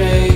change.